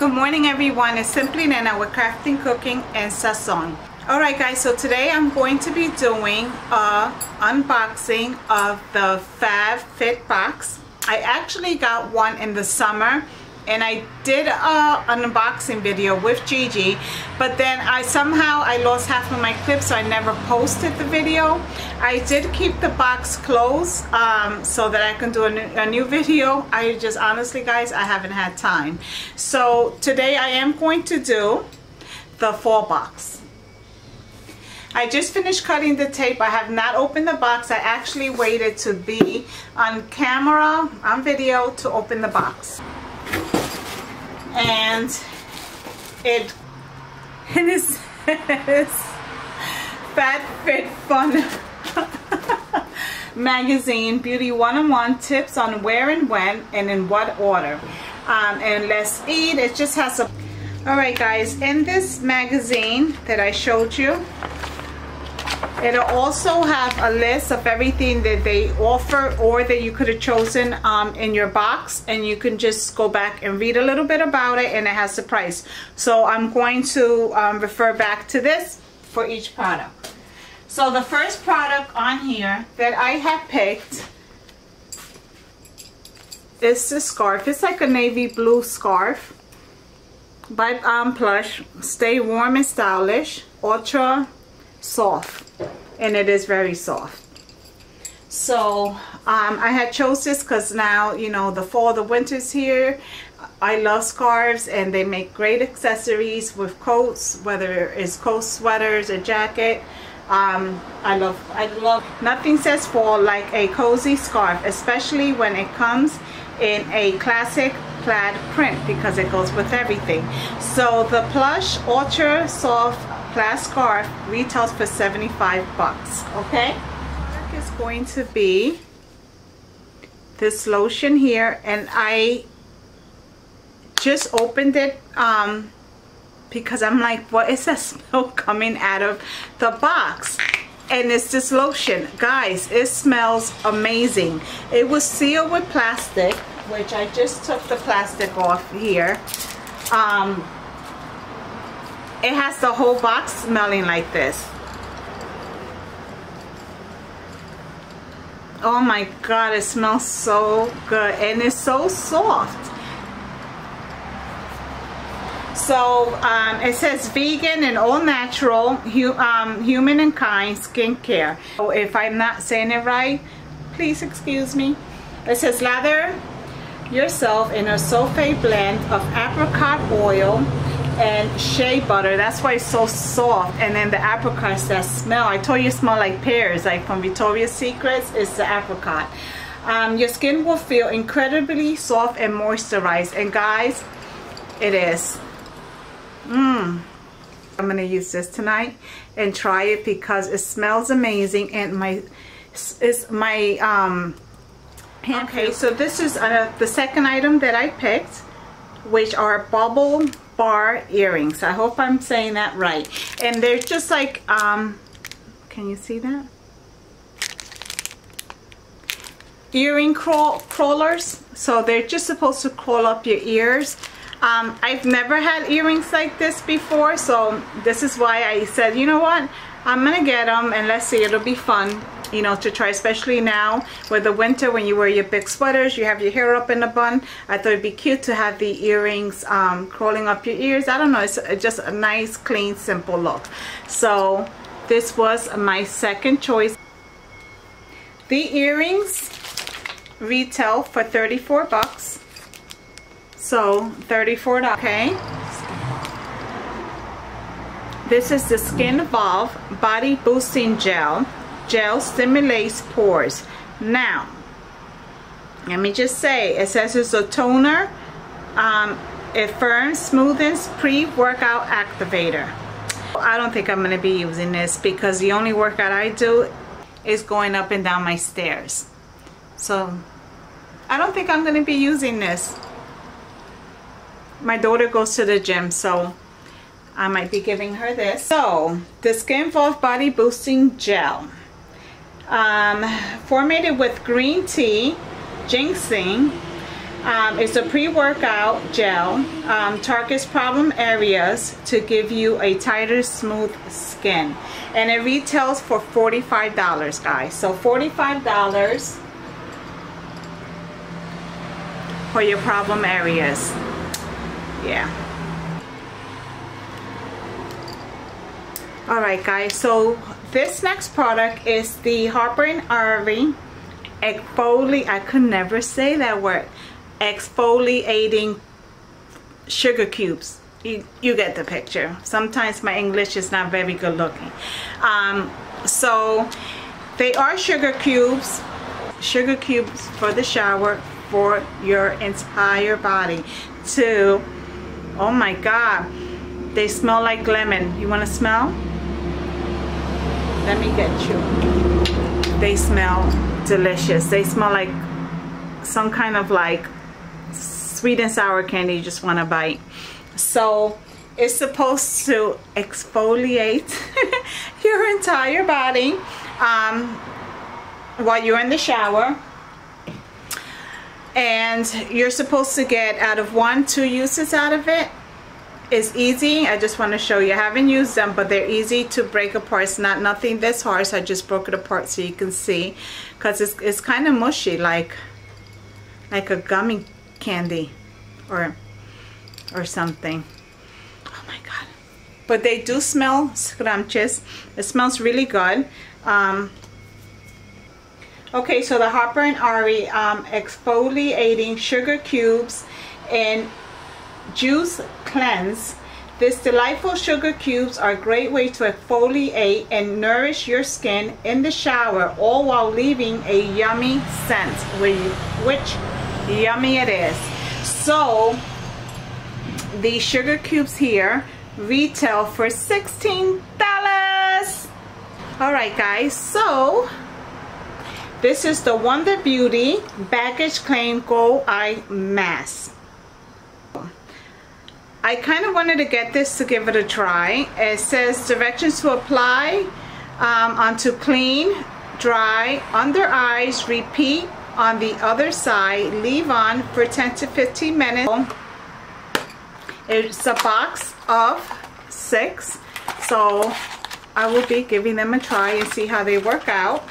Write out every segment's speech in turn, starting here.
Good morning everyone, it's Simply Nena with Crafting Cooking and Sazon. Alright guys, so today I'm going to be doing a unboxing of the Fab Fit box. I actually got one in the summer and I did a unboxing video with Gigi but then I somehow I lost half of my clips so I never posted the video. I did keep the box closed um, so that I can do a new, a new video. I just honestly guys I haven't had time. So today I am going to do the fall box. I just finished cutting the tape. I have not opened the box. I actually waited to be on camera, on video, to open the box and it it is Fab Fit Fun magazine beauty one-on-one tips on where and when and in what order. Um, and let's eat. It just has a all right guys. In this magazine that I showed you It'll also have a list of everything that they offer or that you could have chosen um, in your box and you can just go back and read a little bit about it and it has the price. So I'm going to um, refer back to this for each product. So the first product on here that I have picked is this scarf. It's like a navy blue scarf by um, Plush. Stay warm and stylish. Ultra soft and it is very soft. So um, I had chose this because now you know the fall the winter's here. I love scarves and they make great accessories with coats whether it's coat sweaters a jacket. Um, I love I love nothing says fall like a cozy scarf especially when it comes in a classic plaid print because it goes with everything. So the plush ultra soft plaid scarf retails for 75 bucks okay? Is going to be this lotion here and I just opened it um, because I'm like what is that smell coming out of the box? And it's this lotion. Guys it smells amazing. It was sealed with plastic which I just took the plastic off here. Um, it has the whole box smelling like this. Oh my god it smells so good and it's so soft. So um, it says vegan and all natural hu um, human and kind skincare. So if I'm not saying it right please excuse me. It says lather yourself in a sulfate blend of apricot oil and shea butter. That's why it's so soft. And then the apricots that smell. I told you smell like pears, like from Victoria's Secrets. It's the apricot. Um, your skin will feel incredibly soft and moisturized. And guys, it is. Mmm. I'm going to use this tonight and try it because it smells amazing. And my, it's my, um, Okay, so this is uh, the second item that I picked, which are bubble bar earrings. I hope I'm saying that right. And they're just like, um, can you see that? Earring crawl crawlers. So they're just supposed to crawl up your ears. Um, I've never had earrings like this before, so this is why I said, you know what? I'm gonna get them and let's see, it'll be fun you know, to try, especially now with the winter when you wear your big sweaters, you have your hair up in a bun. I thought it'd be cute to have the earrings um, crawling up your ears. I don't know, it's just a nice, clean, simple look. So this was my second choice. The earrings retail for 34 bucks. So $34, okay. This is the Skin Evolve Body Boosting Gel gel stimulates pores. Now, let me just say, it says it's a toner. Um, it firms, smoothens, pre-workout activator. I don't think I'm going to be using this because the only workout I do is going up and down my stairs. So, I don't think I'm going to be using this. My daughter goes to the gym, so I might be giving her this. So, the Skin Evolve Body Boosting Gel um, with green tea, ginseng, Um, it's a pre-workout gel. Um, targets problem areas to give you a tighter, smooth skin. And it retails for $45, guys. So $45 for your problem areas. Yeah. Alright guys, so this next product is the Harper and Irving exfoliate, I could never say that word, exfoliating sugar cubes. You, you get the picture. Sometimes my English is not very good looking. Um, so they are sugar cubes, sugar cubes for the shower for your entire body to, oh my God, they smell like lemon. You wanna smell? Let me get you. They smell delicious. They smell like some kind of like sweet and sour candy you just want to bite. So it's supposed to exfoliate your entire body um, while you're in the shower. And you're supposed to get out of one, two uses out of it it's easy. I just want to show you. I haven't used them but they're easy to break apart. It's not nothing this hard so I just broke it apart so you can see. Because it's, it's kind of mushy like like a gummy candy or or something. Oh my god. But they do smell scrumptious. It smells really good. Um, okay so the Harper and Ari um, exfoliating sugar cubes and Juice Cleanse. This delightful sugar cubes are a great way to exfoliate and nourish your skin in the shower, all while leaving a yummy scent, which yummy it is. So, the sugar cubes here retail for $16. Alright guys, so this is the Wander Beauty Baggage Claim Gold Eye Mask. I kind of wanted to get this to give it a try. It says directions to apply um, onto clean, dry, under eyes, repeat on the other side, leave on for 10 to 15 minutes. It's a box of six, so I will be giving them a try and see how they work out.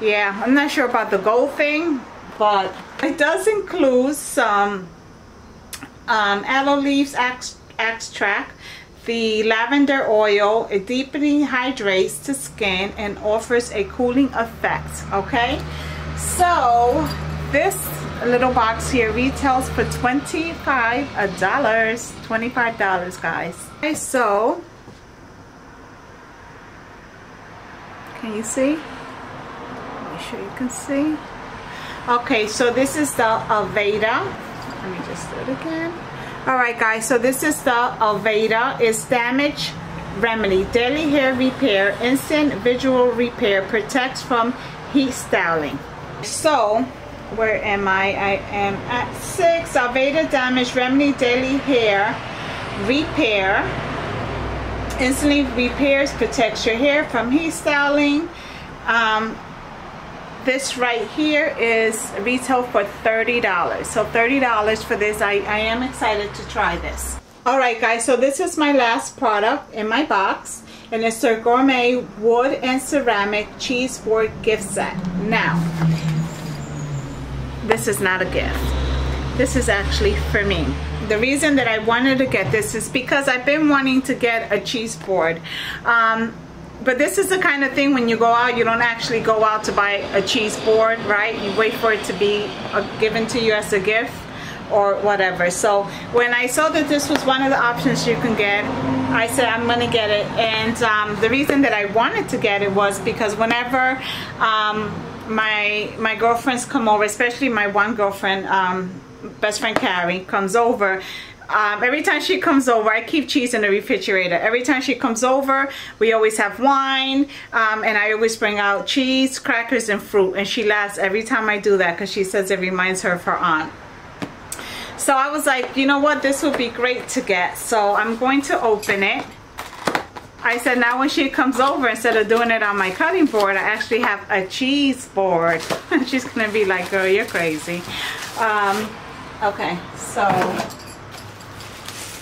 Yeah, I'm not sure about the gold thing, but it does include some um, aloe leaves extract, the lavender oil, it deepening hydrates the skin and offers a cooling effect, okay? So, this little box here retails for $25, $25 guys. Okay, so, can you see? Make sure you can see. Okay, so this is the Aveda. Let me just do it again. All right, guys, so this is the Aveda. It's damage remedy, daily hair repair, instant visual repair, protects from heat styling. So, where am I? I am at six. Aveda damage remedy, daily hair repair, instantly repairs, protects your hair from heat styling. Um, this right here is retail for $30 so $30 for this. I, I am excited to try this. All right guys so this is my last product in my box and it's their gourmet wood and ceramic cheese board gift set. Now this is not a gift. This is actually for me. The reason that I wanted to get this is because I've been wanting to get a cheese board. Um, but this is the kind of thing when you go out you don't actually go out to buy a cheese board right? You wait for it to be uh, given to you as a gift or whatever. So when I saw that this was one of the options you can get I said I'm gonna get it. And um, the reason that I wanted to get it was because whenever um, my my girlfriends come over especially my one girlfriend um, best friend Carrie comes over um, every time she comes over, I keep cheese in the refrigerator. Every time she comes over, we always have wine, um, and I always bring out cheese, crackers, and fruit. And she laughs every time I do that because she says it reminds her of her aunt. So I was like, you know what, this would be great to get. So I'm going to open it. I said now when she comes over, instead of doing it on my cutting board, I actually have a cheese board. She's gonna be like, girl, you're crazy. Um, okay, so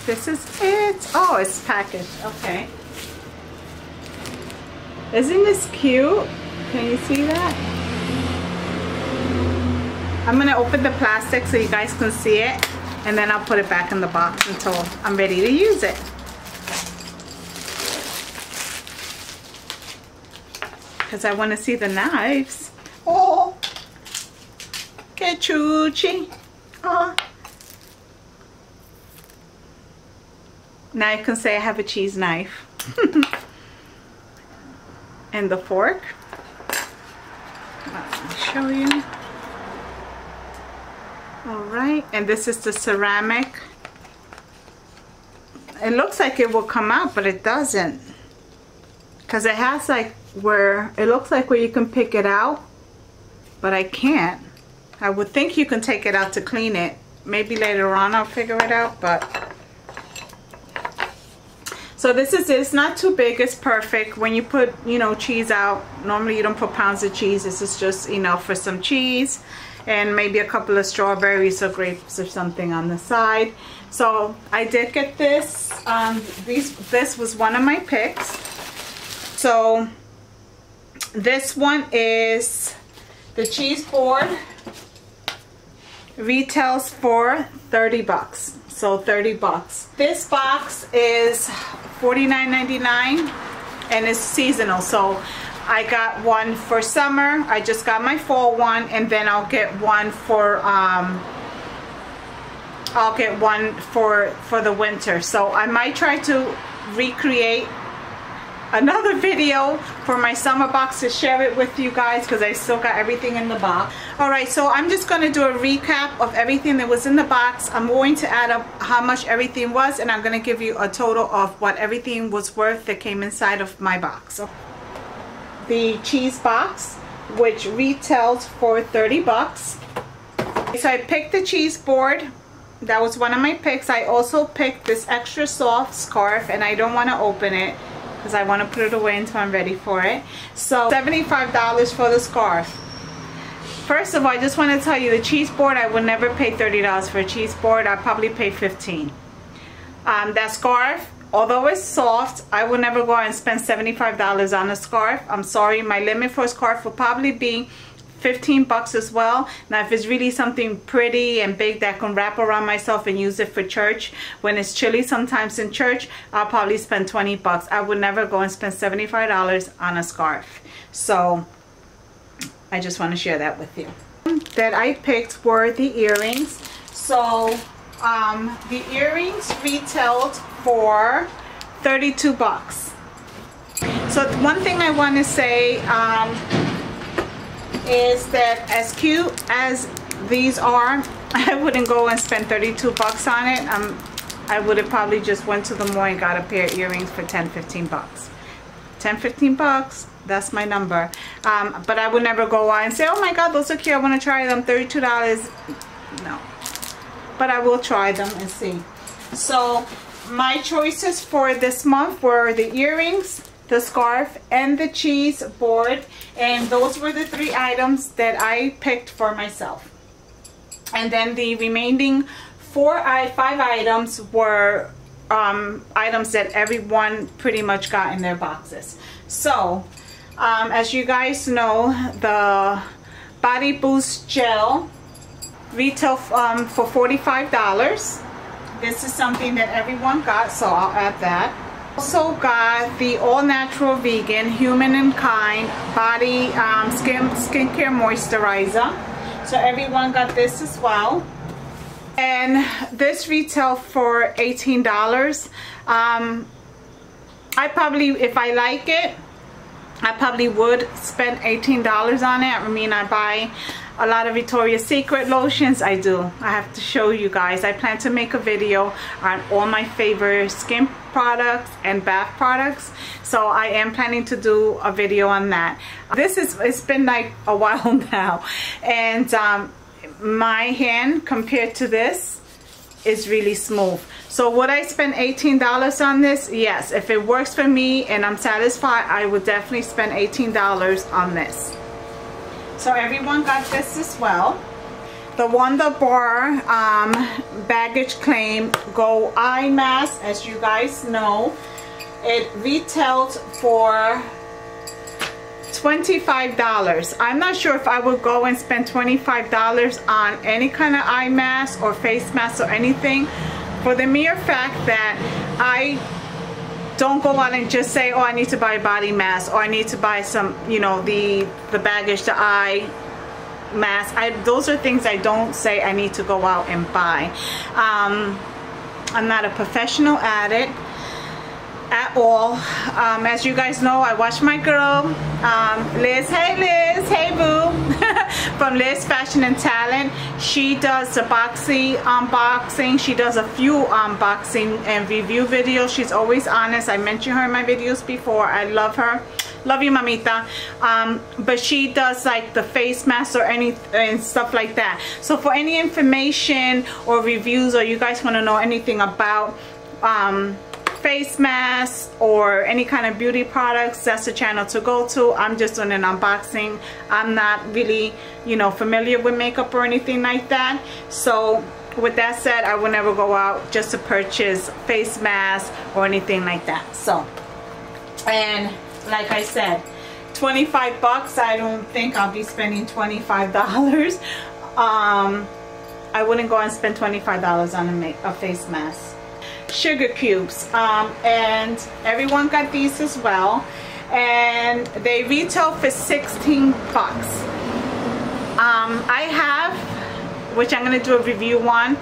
this is it. Oh, it's packaged, okay. Isn't this cute? Can you see that? I'm gonna open the plastic so you guys can see it and then I'll put it back in the box until I'm ready to use it. Because I want to see the knives. Oh, get choochie. Oh. Now you can say I have a cheese knife. and the fork. Let me show you. Alright, and this is the ceramic. It looks like it will come out, but it doesn't. Because it has like where, it looks like where you can pick it out, but I can't. I would think you can take it out to clean it. Maybe later on I'll figure it out, but so this is It's not too big. It's perfect. When you put, you know, cheese out, normally you don't put pounds of cheese. This is just enough for some cheese and maybe a couple of strawberries or grapes or something on the side. So I did get this. Um, these, this was one of my picks. So this one is the cheese board. Retails for 30 bucks. So 30 bucks. This box is $49.99 and it's seasonal. So I got one for summer. I just got my fall one and then I'll get one for um, I'll get one for for the winter. So I might try to recreate another video for my summer box to share it with you guys because I still got everything in the box. Alright, so I'm just going to do a recap of everything that was in the box. I'm going to add up how much everything was and I'm going to give you a total of what everything was worth that came inside of my box. So, the cheese box, which retails for 30 bucks. So I picked the cheese board. That was one of my picks. I also picked this extra soft scarf and I don't want to open it because I want to put it away until I'm ready for it. So $75 for the scarf. First of all, I just want to tell you the cheese board, I would never pay $30 for a cheese board. I'd probably pay 15 um, That scarf, although it's soft, I would never go and spend $75 on a scarf. I'm sorry, my limit for a scarf will probably be 15 bucks as well. Now if it's really something pretty and big that I can wrap around myself and use it for church, when it's chilly sometimes in church, I'll probably spend 20 bucks. I would never go and spend $75 on a scarf. So I just want to share that with you. That I picked were the earrings. So um, the earrings retailed for 32 bucks. So one thing I want to say, um, is that as cute as these are, I wouldn't go and spend 32 bucks on it. Um, I would have probably just went to the mall and got a pair of earrings for 10, 15 bucks. 10, 15 bucks, that's my number. Um, but I would never go on and say, oh my God, those are cute, I want to try them, $32. No. But I will try them and see. So my choices for this month were the earrings, the scarf and the cheese board and those were the three items that I picked for myself. And then the remaining four five items were um, items that everyone pretty much got in their boxes. So um, as you guys know the body boost gel retail um, for $45 this is something that everyone got so I'll add that also got the all natural vegan human and kind body um, skin skincare moisturizer. So everyone got this as well. And this retail for $18 um, I probably if I like it I probably would spend $18 on it. I mean I buy a lot of Victoria's Secret lotions. I do. I have to show you guys. I plan to make a video on all my favorite skin products and bath products. So I am planning to do a video on that. This is, it's been like a while now. And um, my hand compared to this is really smooth. So would I spend $18 on this? Yes. If it works for me and I'm satisfied, I would definitely spend $18 on this. So everyone got this as well. The Wonder Bar um, Baggage Claim Go Eye Mask, as you guys know, it retailed for $25. I'm not sure if I would go and spend $25 on any kind of eye mask or face mask or anything for the mere fact that I don't go on and just say, oh, I need to buy a body mask or I need to buy some, you know, the, the baggage, the eye mask. I, those are things I don't say I need to go out and buy. Um, I'm not a professional at it at all. Um, as you guys know, I watch my girl, um, Liz. Hey Liz, hey boo, from Liz Fashion and Talent. She does the boxy unboxing. She does a few unboxing and review videos. She's always honest. I mentioned her in my videos before. I love her. Love you, mamita. Um, but she does like the face mask or any and stuff like that. So for any information or reviews or you guys want to know anything about um, face masks or any kind of beauty products that's the channel to go to. I'm just doing an unboxing. I'm not really you know familiar with makeup or anything like that. So with that said i will never go out just to purchase face masks or anything like that. So and like i said 25 bucks i don't think i'll be spending 25 dollars. Um i wouldn't go and spend 25 dollars on a, a face mask sugar cubes um, and everyone got these as well. And they retail for 16 bucks. Um, I have which I'm going to do a review on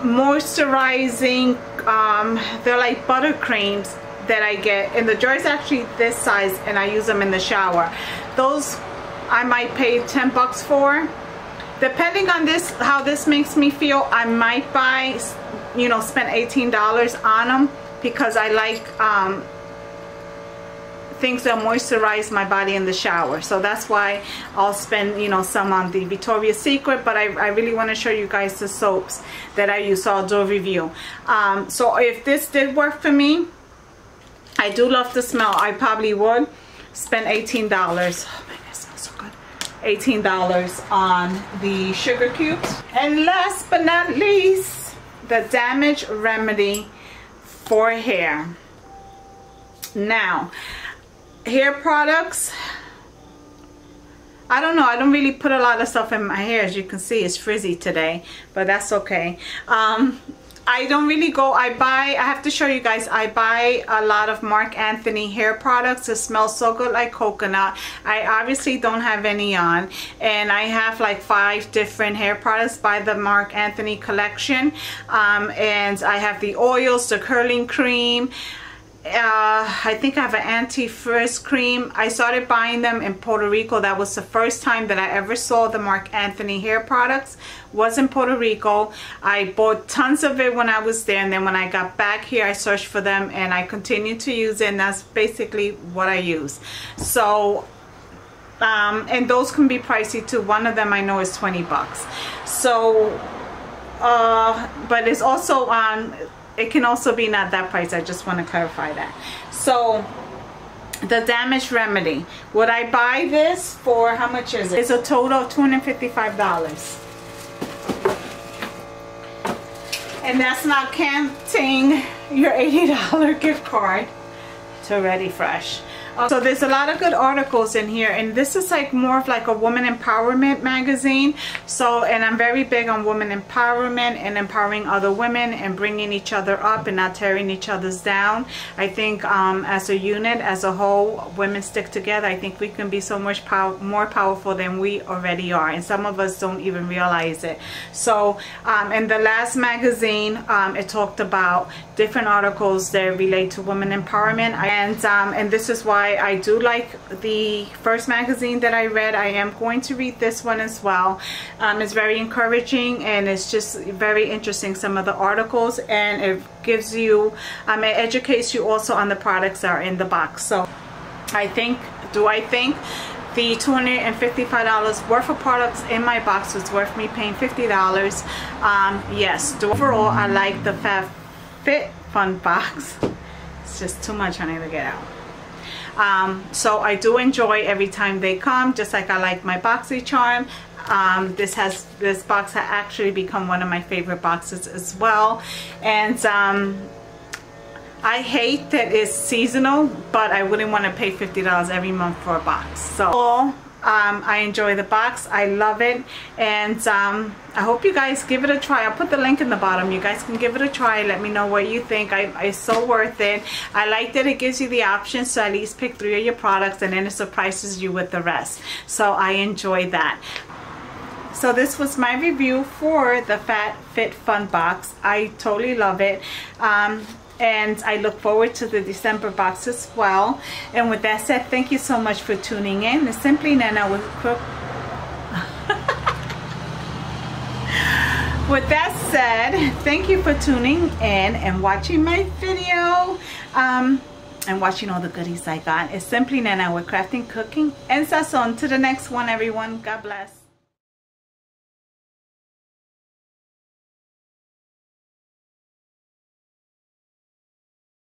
moisturizing um, they're like buttercreams that I get and the jar is actually this size and I use them in the shower. Those I might pay 10 bucks for. Depending on this how this makes me feel I might buy you know spend $18 on them because I like um, things that moisturize my body in the shower. So that's why I'll spend you know some on the Victoria's Secret but I, I really want to show you guys the soaps that I use so I'll do a review. Um, so if this did work for me I do love the smell. I probably would spend $18 $18 on the sugar cubes. And last but not least, the Damage Remedy for hair. Now, hair products, I don't know. I don't really put a lot of stuff in my hair. As you can see, it's frizzy today, but that's okay. Um, I don't really go, I buy, I have to show you guys, I buy a lot of Marc Anthony hair products. It smells so good like coconut. I obviously don't have any on. And I have like five different hair products by the Marc Anthony collection. Um, and I have the oils, the curling cream, uh, I think I have an anti-frizz cream. I started buying them in Puerto Rico. That was the first time that I ever saw the Marc Anthony hair products. Was in Puerto Rico. I bought tons of it when I was there and then when I got back here I searched for them and I continued to use it and that's basically what I use. So um, and those can be pricey too. One of them I know is 20 bucks. So uh, but it's also on it can also be not that price. I just want to clarify that. So the damage remedy. Would I buy this for, how much is it? It's a total of $255. And that's not counting your $80 gift card to Ready Fresh. Uh, so there's a lot of good articles in here and this is like more of like a woman empowerment magazine. So and I'm very big on woman empowerment and empowering other women and bringing each other up and not tearing each other's down. I think um, as a unit as a whole women stick together. I think we can be so much pow more powerful than we already are and some of us don't even realize it. So um, in the last magazine um, it talked about different articles that relate to women empowerment. And um, and this is why I do like the first magazine that I read. I am going to read this one as well. Um, it's very encouraging and it's just very interesting some of the articles and it gives you, um, it educates you also on the products that are in the box. So I think, do I think the $255 worth of products in my box was worth me paying $50 um, yes overall I like the Fab Fit Fun box it's just too much honey to get out um, so I do enjoy every time they come just like I like my BoxyCharm um, this has this box has actually become one of my favorite boxes as well. And um, I hate that it's seasonal, but I wouldn't want to pay $50 every month for a box. So um, I enjoy the box. I love it. And um, I hope you guys give it a try. I'll put the link in the bottom. You guys can give it a try. Let me know what you think. I, it's so worth it. I like that it gives you the options to at least pick three of your products and then it surprises you with the rest. So I enjoy that. So this was my review for the Fab Fit Fun Box. I totally love it. Um, and I look forward to the December box as well. And with that said, thank you so much for tuning in. It's Simply Nena with Cook. with that said, thank you for tuning in and watching my video. Um, and watching all the goodies I got. It's Simply Nena with Crafting, Cooking, and Sazon. To the next one, everyone. God bless.